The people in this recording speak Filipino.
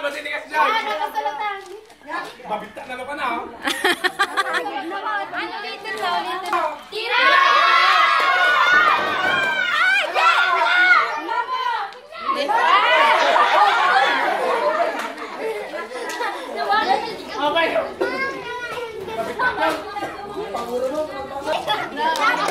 Matitigas dyan! Ah, nakasalutan! Babita na naman ah! Ano, little na, little. Ah. Tira! Ay, yes! Okay. Panguro mo.